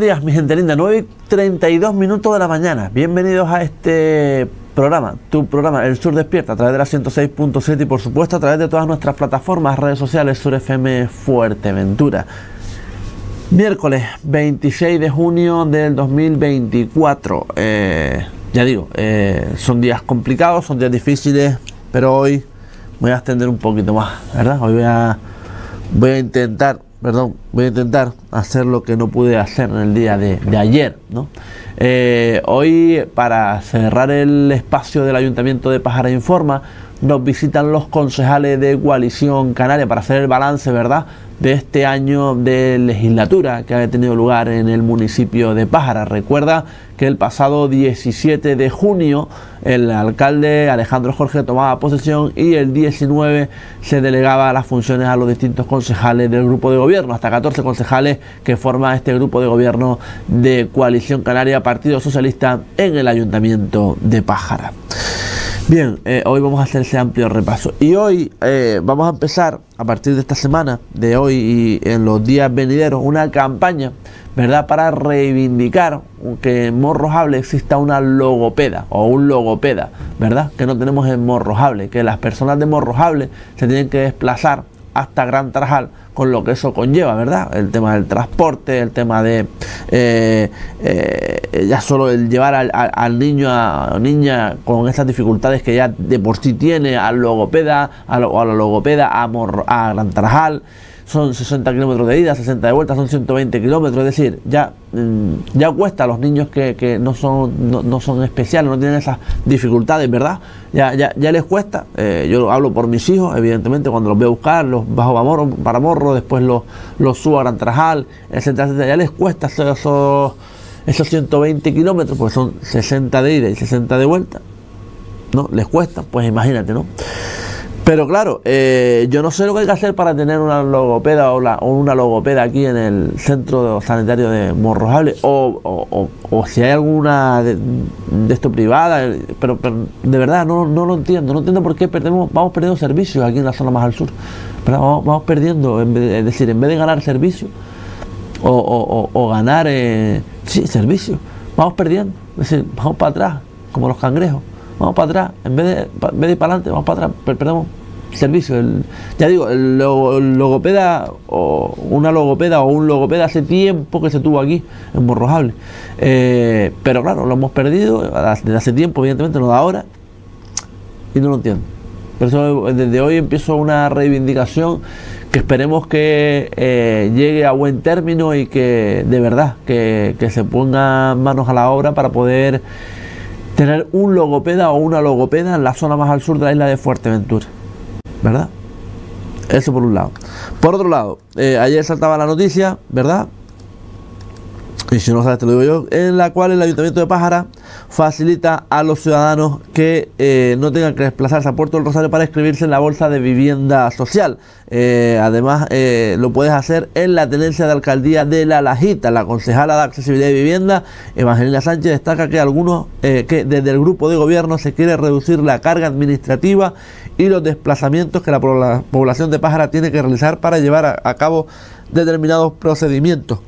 Buenos días, mi gente linda. 9 y 32 minutos de la mañana. Bienvenidos a este programa, tu programa, El Sur Despierta, a través de la 106.7 y por supuesto a través de todas nuestras plataformas, redes sociales, Sur FM Fuerteventura. Miércoles 26 de junio del 2024. Eh, ya digo, eh, son días complicados, son días difíciles, pero hoy voy a extender un poquito más, ¿verdad? Hoy voy a, voy a intentar perdón, voy a intentar hacer lo que no pude hacer en el día de, ayer. ¿no? Eh, hoy, para cerrar el espacio del Ayuntamiento de Pájara Informa, nos visitan los concejales de Coalición Canaria para hacer el balance, ¿verdad?, de este año de legislatura que ha tenido lugar en el municipio de Pájara. Recuerda que el pasado 17 de junio el alcalde Alejandro Jorge tomaba posesión y el 19 se delegaba las funciones a los distintos concejales del grupo de gobierno, hasta 14 concejales que forman este grupo de gobierno de Coalición Canaria Partido Socialista en el ayuntamiento de Pájara. Bien, eh, hoy vamos a hacer ese amplio repaso. Y hoy eh, vamos a empezar, a partir de esta semana, de hoy y en los días venideros, una campaña, ¿verdad?, para reivindicar que en Morrojable exista una logopeda o un logopeda, ¿verdad?, que no tenemos en Morrojable, que las personas de Morrojable se tienen que desplazar hasta Gran Tarajal con lo que eso conlleva, ¿verdad? El tema del transporte, el tema de eh, eh, ya solo el llevar al, niño a, niña con estas dificultades que ya de por sí tiene, al logopeda, a, la logopeda, a, a Gran Tarajal son 60 kilómetros de ida, 60 de vuelta, son 120 kilómetros, es decir, ya, mm, ya cuesta a los niños que, no, son, no, son especiales, no tienen esas dificultades, ¿verdad? Ya, ya, ya les cuesta, eh, yo hablo por mis hijos, evidentemente, cuando los veo buscar, los bajo para morro, después los, los subo a Gran Trajal, etcétera, etcétera, ya les cuesta esos, esos 120 kilómetros, porque son 60 de ida y 60 de vuelta, ¿no? Les cuesta, pues imagínate, ¿no? Pero claro, eh, yo no sé lo que hay que hacer para tener una logopeda o, una logopeda aquí en el centro sanitario de Morrojable o, si hay alguna de, esto privada, pero, de verdad no, lo entiendo, no entiendo por qué perdemos, vamos perdiendo servicios aquí en la zona más al sur. vamos, perdiendo, es decir, en vez de ganar servicios o, ganar eh, sí, servicios, vamos perdiendo, es decir, vamos para atrás, como los cangrejos vamos para atrás, en vez de, en vez de ir para adelante, vamos para atrás, perdemos servicio. ya digo, el, logopeda o una logopeda o un logopeda hace tiempo que se tuvo aquí en Morrojable. Eh, pero claro, lo hemos perdido desde hace tiempo, evidentemente, no da ahora. Y no lo entiendo. Por eso desde hoy empiezo una reivindicación que esperemos que eh, llegue a buen término y que de verdad que se pongan manos a la obra para poder tener un logopeda o una logopeda en la zona más al sur de la isla de Fuerteventura. ¿verdad? Eso por un lado. Por otro lado, eh, ayer saltaba la noticia, ¿verdad? Y si no sabes te lo digo yo, en la cual el Ayuntamiento de Pájara facilita a los ciudadanos que eh, no tengan que desplazarse a Puerto del Rosario para inscribirse en la bolsa de vivienda social. Eh, además, eh, lo puedes hacer en la tenencia de alcaldía de La Lajita. La concejala de accesibilidad y vivienda, Evangelina Sánchez, destaca que algunos, que desde el grupo de gobierno se quiere reducir la carga administrativa y los desplazamientos que la población de Pájara tiene que realizar para llevar a cabo determinados procedimientos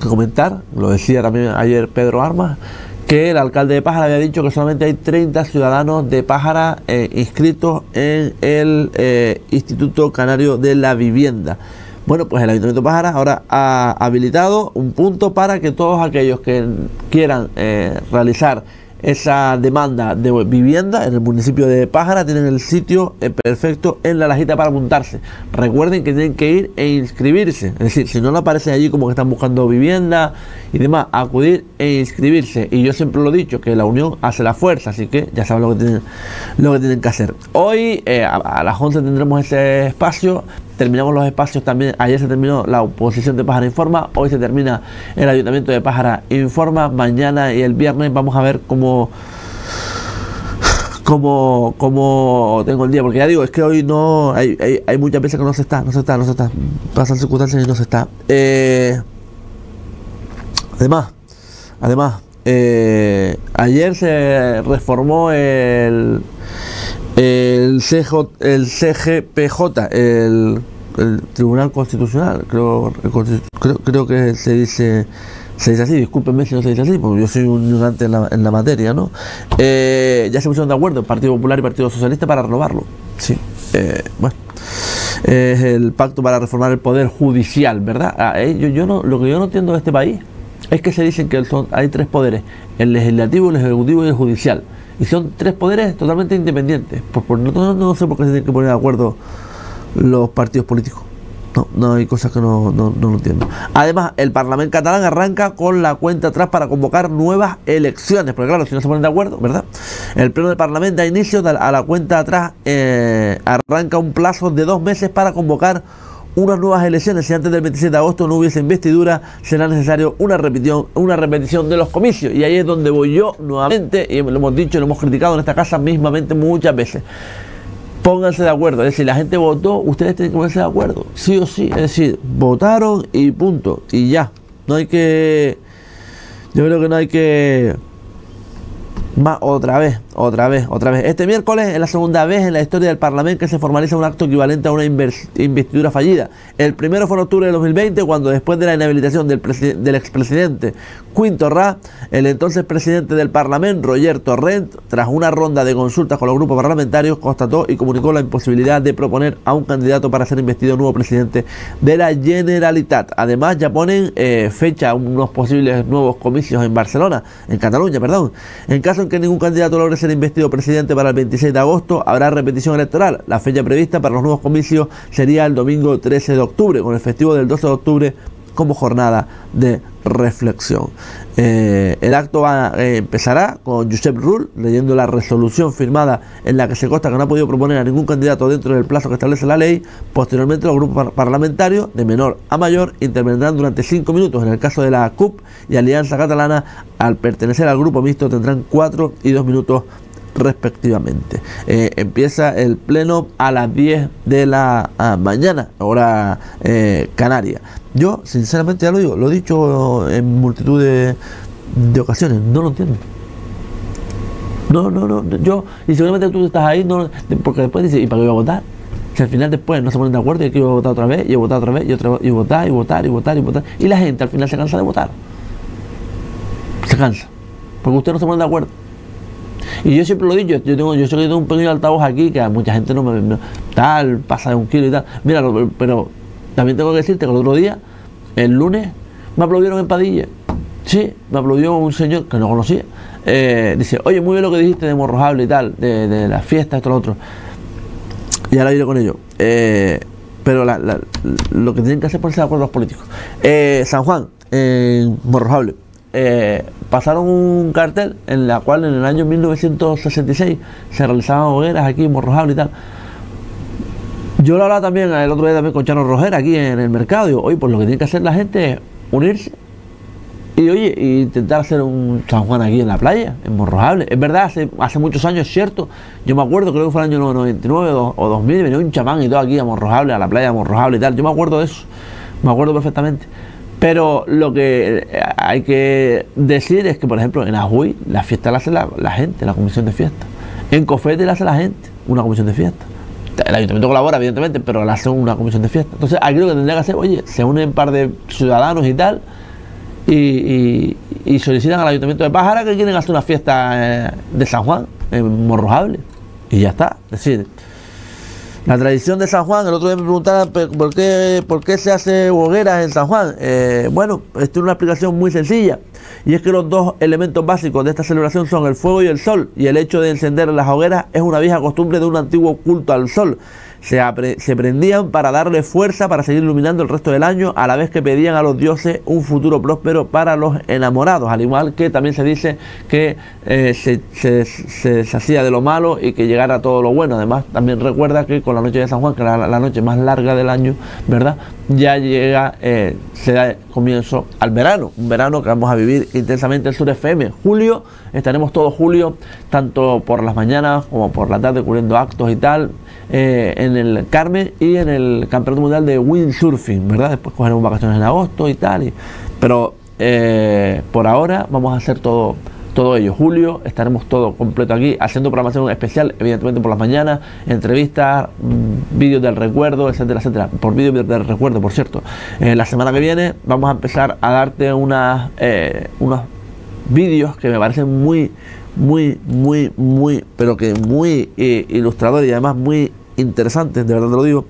que comentar, lo decía también ayer Pedro Armas, que el alcalde de Pájara había dicho que solamente hay 30 ciudadanos de Pájara eh, inscritos en el eh, Instituto Canario de la Vivienda. Bueno, pues el Ayuntamiento de Pájara ahora ha habilitado un punto para que todos aquellos que quieran eh, realizar esa demanda de vivienda en el municipio de Pájara tienen el sitio eh, perfecto en la lajita para apuntarse. Recuerden que tienen que ir e inscribirse, es decir, si no lo aparecen allí como que están buscando vivienda y demás, acudir e inscribirse. Y yo siempre lo he dicho, que la unión hace la fuerza, así que ya saben lo que tienen, lo que, tienen que hacer. Hoy eh, a, las 11 tendremos ese espacio terminamos los espacios también. Ayer se terminó la oposición de Pájara Informa, hoy se termina el Ayuntamiento de Pájara Informa. Mañana y el viernes vamos a ver cómo. Cómo, tengo el día, porque ya digo, es que hoy no hay, hay, muchas veces que no se está, no se está, no se está, pasan circunstancias y no se está. Eh, además, además, eh, ayer se reformó el, el, CJ, el CGPJ, el Tribunal Constitucional, creo, creo, creo que se dice se dice así, discúlpenme si no se dice así, porque yo soy un ignorante en la, en la materia, ¿no? Eh, ya se pusieron de acuerdo Partido Popular y Partido Socialista para renovarlo. Sí, eh, bueno. Es el pacto para reformar el poder judicial, ¿verdad? Ah, eh, yo, yo no, lo que yo no entiendo de este país es que se dicen que hay tres poderes, el legislativo, el ejecutivo y el judicial. Y son tres poderes totalmente independientes. Pues por, no, no sé por qué se tienen que poner de acuerdo los partidos políticos. No, no hay cosas que no, no, no, lo entiendo. Además, el Parlamento catalán arranca con la cuenta atrás para convocar nuevas elecciones. Porque claro, si no se ponen de acuerdo, ¿verdad? El Pleno del Parlamento da inicio a la cuenta atrás, eh, arranca un plazo de dos meses para convocar unas nuevas elecciones. Si antes del 27 de agosto no hubiese investidura, será necesario una repetición, una repetición de los comicios. Y ahí es donde voy yo nuevamente, y lo hemos dicho, lo hemos criticado en esta casa mismamente muchas veces pónganse de acuerdo. Es decir, la gente votó, ustedes tienen que ponerse de acuerdo, sí o sí. Es decir, votaron y punto. Y ya. No hay que. Yo creo que no hay que más otra vez, otra vez, otra vez. Este miércoles es la segunda vez en la historia del Parlamento que se formaliza un acto equivalente a una investidura fallida. El primero fue en octubre de 2020, cuando después de la inhabilitación del, expresidente Quinto Ra, el entonces presidente del Parlamento, Roger Torrent, tras una ronda de consultas con los grupos parlamentarios, constató y comunicó la imposibilidad de proponer a un candidato para ser investido nuevo presidente de la Generalitat. Además, ya ponen eh, fecha a unos posibles nuevos comicios en Barcelona, en Cataluña, perdón. En caso que ningún candidato logre ser investido presidente para el 26 de agosto, habrá repetición electoral. La fecha prevista para los nuevos comicios sería el domingo 13 de octubre, con el festivo del 12 de octubre como jornada de reflexión. Eh, el acto eh, empezará con Josep Rull leyendo la resolución firmada en la que se consta que no ha podido proponer a ningún candidato dentro del plazo que establece la ley. Posteriormente, los grupos parlamentarios, de menor a mayor, intervendrán durante cinco minutos. En el caso de la CUP y Alianza Catalana, al pertenecer al grupo mixto, tendrán cuatro y dos minutos respectivamente. Eh, empieza el pleno a las 10 de la ah, mañana, hora eh, canaria. Yo, sinceramente, ya lo digo, lo he dicho en multitud de, ocasiones, no lo entiendo. No, no, no, yo, y seguramente tú estás ahí, no, porque después dices, ¿y para qué voy a votar? Si al final después no se ponen de acuerdo y que voy a votar otra vez, y votar otra vez, y otra y votar, y votar, y votar, y votar. Y la gente al final se cansa de votar. Se cansa. Porque usted no se pone de acuerdo. Y yo siempre lo he dicho, yo tengo, yo sé que tengo un pequeño altavoz aquí que a mucha gente no me, tal, pasa de un kilo y tal. Mira, pero también tengo que decirte que el otro día, el lunes, me aplaudieron en Padilla. Sí, me aplaudió un señor que no conocía. Eh, dice, oye, muy bien lo que dijiste de Morrojable y tal, de, las fiestas, esto, lo otro. Y ahora iré con ello. Eh, pero lo que tienen que hacer es ponerse de acuerdo los políticos. Eh, San Juan, Morrojable eh, pasaron un cartel en la cual en el año 1966 se realizaban hogueras aquí en Morrojable y tal. Yo lo hablaba también el otro día también con Chano Rojera aquí en el mercado. Digo, oye, pues lo que tiene que hacer la gente es unirse y oye, intentar hacer un San Juan aquí en la playa, en Morrojable. Es verdad, hace, hace muchos años, cierto. Yo me acuerdo, creo que fue el año 99 o 2000, venía un chamán y todo aquí a Morrojable, a la playa de Morrojable y tal. Yo me acuerdo de eso, me acuerdo perfectamente. Pero lo que eh, hay que decir es que, por ejemplo, en Ajuy la fiesta la hace la, gente, la comisión de fiesta. En Cofete la hace la gente, una comisión de fiesta. El ayuntamiento colabora, evidentemente, pero la hace una comisión de fiesta. Entonces, aquí lo que tendría que hacer, oye, se unen un par de ciudadanos y tal, y, solicitan al ayuntamiento de Pájara que quieren hacer una fiesta eh, de San Juan, en Morrojable. Y ya está. Es decir, la tradición de San Juan, el otro día me preguntaban por qué, por qué se hace hogueras en San Juan. Eh, bueno, esto es una explicación muy sencilla. Y es que los dos elementos básicos de esta celebración son el fuego y el sol. Y el hecho de encender las hogueras es una vieja costumbre de un antiguo culto al sol se, prendían para darle fuerza para seguir iluminando el resto del año, a la vez que pedían a los dioses un futuro próspero para los enamorados, al igual que también se dice que eh, se, hacía de lo malo y que llegara todo lo bueno. Además, también recuerda que con la noche de San Juan, que era la, noche más larga del año, ¿verdad? Ya llega, eh, se da comienzo al verano, un verano que vamos a vivir intensamente el Sur FM. Julio, estaremos todo julio, tanto por las mañanas como por la tarde, cubriendo actos y tal. Eh, en el Carmen y en el Campeonato Mundial de Windsurfing, ¿verdad? Después cogeremos vacaciones en agosto y tal. pero eh, por ahora vamos a hacer todo, todo ello. Julio estaremos todo completo aquí, haciendo programación especial, evidentemente por las mañanas, entrevistas, mm, vídeos del recuerdo, etcétera, etcétera. Por vídeos del recuerdo, por cierto. Eh, la semana que viene vamos a empezar a darte unas, eh, unos vídeos que me parecen muy, muy, muy, muy, pero que muy eh, ilustradores y además muy interesantes, de verdad te lo digo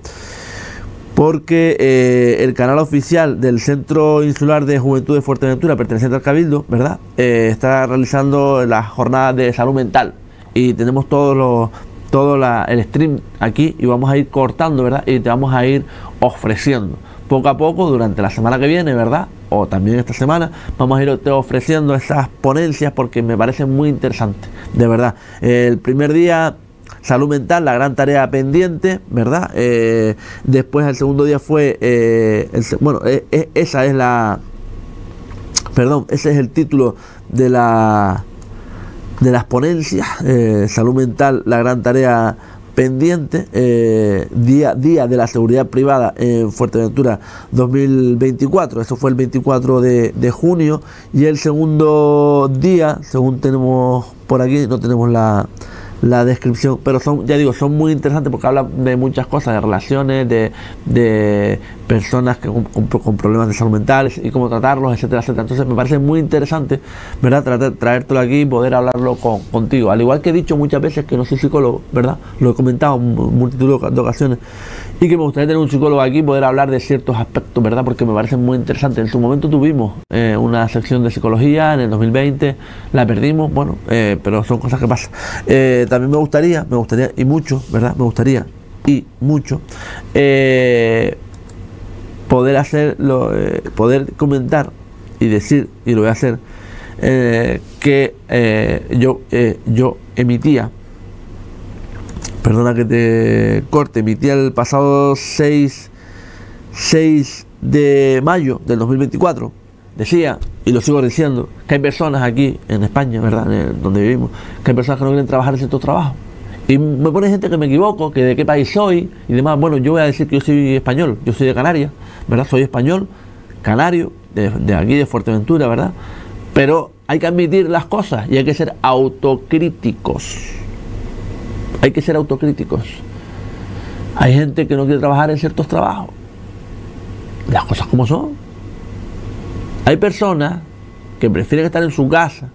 porque eh, el canal oficial del Centro Insular de Juventud de Fuerteventura, perteneciente al Cabildo, ¿verdad? Eh, está realizando las jornadas de salud mental y tenemos todo, lo, todo el stream aquí y vamos a ir cortando, ¿verdad? Y te vamos a ir ofreciendo poco a poco durante la semana que viene, ¿verdad? O también esta semana, vamos a ir ofreciendo esas ponencias porque me parecen muy interesantes, de verdad. El primer día salud mental, la gran tarea pendiente, ¿verdad? Eh, después el segundo día fue, eh, bueno, eh, esa es la, perdón, ese es el título de la de las ponencias, salud mental, la gran tarea pendiente, día, día de la seguridad privada en Fuerteventura 2024, eso fue el 24 de, de junio, y el segundo día, según tenemos por aquí, no tenemos la, la descripción, pero son, ya digo, son muy interesantes porque hablan de muchas cosas, de relaciones, de, de personas que, con, problemas de salud mental y cómo tratarlos, etcétera, etcétera. Entonces me parece muy interesante, ¿verdad? Tratar, traértelo aquí y poder hablarlo con, contigo. Al igual que he dicho muchas veces que no soy psicólogo, ¿verdad? Lo he comentado en multitud de ocasiones y que me gustaría tener un psicólogo aquí y poder hablar de ciertos aspectos, ¿verdad? Porque me parece muy interesante. En su momento tuvimos eh, una sección de psicología en el 2020, la perdimos, bueno, eh, pero son cosas que pasan. Eh, también me gustaría, me gustaría, y mucho, ¿verdad? Me gustaría, y mucho, poder hacerlo, poder comentar y decir, y lo voy a hacer, que yo, yo emitía perdona que te corte, emití el pasado 6, 6 de mayo del 2024, decía, y lo sigo diciendo, que hay personas aquí en España, ¿verdad?, donde vivimos, que hay personas que no quieren trabajar en ciertos trabajos. Y me pone gente que me equivoco, que de qué país soy y demás. Bueno, yo voy a decir que yo soy español, yo soy de Canarias, ¿verdad? Soy español, canario, de, de aquí de Fuerteventura, ¿verdad? Pero hay que admitir las cosas y hay que ser autocríticos. Hay que ser autocríticos. Hay gente que no quiere trabajar en ciertos trabajos. Las cosas como son. Hay personas que prefieren estar en su casa,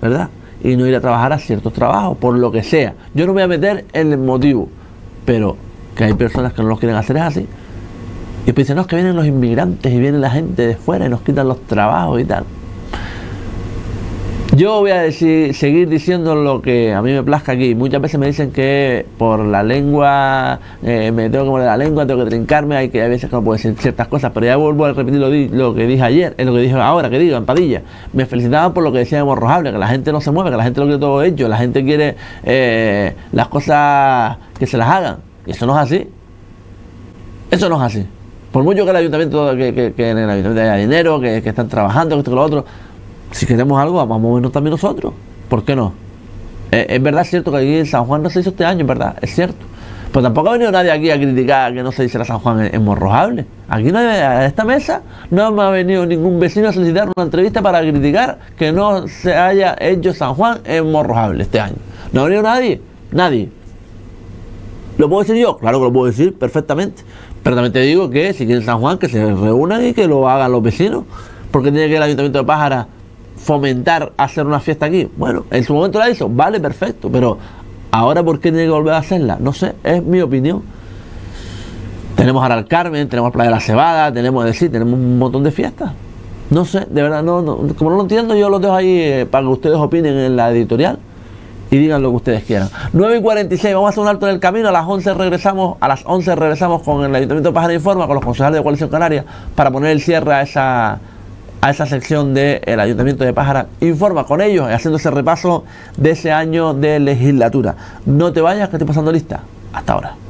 ¿verdad? Y no ir a trabajar a ciertos trabajos, por lo que sea. Yo no voy a meter el motivo, pero que hay personas que no lo quieren hacer es así. Y dicen, no, es que vienen los inmigrantes y viene la gente de fuera y nos quitan los trabajos y tal. Yo voy a decir, seguir diciendo lo que a mí me plazca aquí. Muchas veces me dicen que por la lengua, eh, me tengo que mover la lengua, tengo que trincarme, hay que hay veces que no puedo decir ciertas cosas, pero ya vuelvo a repetir lo, que dije ayer, es lo que dije ahora, que digo, en Padilla. Me felicitaban por lo que decía Rojable, que la gente no se mueve, que la gente lo quiere todo hecho, la gente quiere eh, las cosas que se las hagan. Y eso no es así. Eso no es así. Por mucho que el ayuntamiento, que, en el ayuntamiento haya dinero, que, que están trabajando, que esto que lo otro si queremos algo, vamos a movernos también nosotros. ¿Por qué no? Eh, es verdad, es cierto que aquí en San Juan no se hizo este año, ¿verdad? Es cierto. Pues tampoco ha venido nadie aquí a criticar que no se hiciera San Juan en, Morrojable. Aquí no a esta mesa no me ha venido ningún vecino a solicitar una entrevista para criticar que no se haya hecho San Juan en Morrojable este año. No ha venido nadie, nadie. ¿Lo puedo decir yo? Claro que lo puedo decir perfectamente. Pero también te digo que si quieren San Juan, que se reúnan y que lo hagan los vecinos. Porque tiene que el Ayuntamiento de Pájara fomentar hacer una fiesta aquí. Bueno, en su momento la hizo, vale, perfecto, pero ahora ¿por qué tiene que volver a hacerla? No sé, es mi opinión. Tenemos ahora el Carmen, tenemos Playa de la Cebada, tenemos, decir, tenemos un montón de fiestas. No sé, de verdad, no, como no lo entiendo, yo lo dejo ahí eh, para que ustedes opinen en la editorial y digan lo que ustedes quieran. 9 y 46, vamos a hacer un alto en el camino. A las 11 regresamos, a las 11 regresamos con el Ayuntamiento de Pájaro Informa, con los concejales de Coalición Canaria, para poner el cierre a esa a esa sección del Ayuntamiento de Pájara. Informa con ellos haciendo ese repaso de ese año de legislatura. No te vayas, que estoy pasando lista. Hasta ahora.